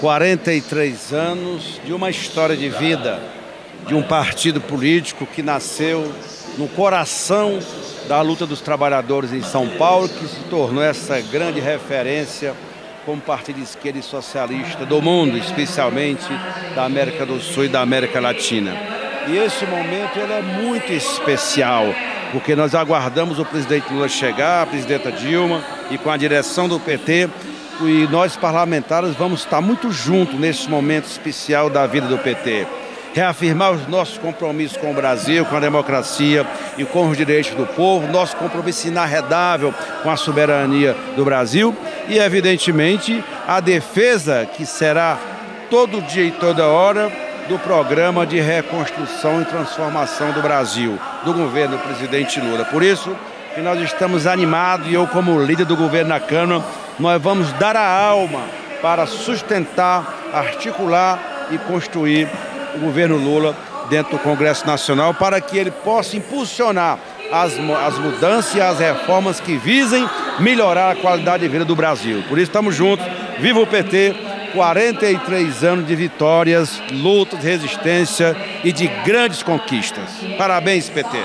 43 anos de uma história de vida, de um partido político que nasceu no coração da luta dos trabalhadores em São Paulo, que se tornou essa grande referência como partido de esquerda e socialista do mundo, especialmente da América do Sul e da América Latina. E esse momento ele é muito especial, porque nós aguardamos o presidente Lula chegar, a presidenta Dilma, e com a direção do PT, e nós parlamentares vamos estar muito juntos nesse momento especial da vida do PT reafirmar os nossos compromissos com o Brasil, com a democracia e com os direitos do povo, nosso compromisso inarredável com a soberania do Brasil e, evidentemente, a defesa que será todo dia e toda hora do programa de reconstrução e transformação do Brasil, do governo do presidente Lula. Por isso que nós estamos animados e eu, como líder do governo na Câmara, nós vamos dar a alma para sustentar, articular e construir o governo Lula dentro do Congresso Nacional para que ele possa impulsionar as, as mudanças e as reformas que visem melhorar a qualidade de vida do Brasil. Por isso estamos juntos. Viva o PT! 43 anos de vitórias, lutas, resistência e de grandes conquistas. Parabéns, PT!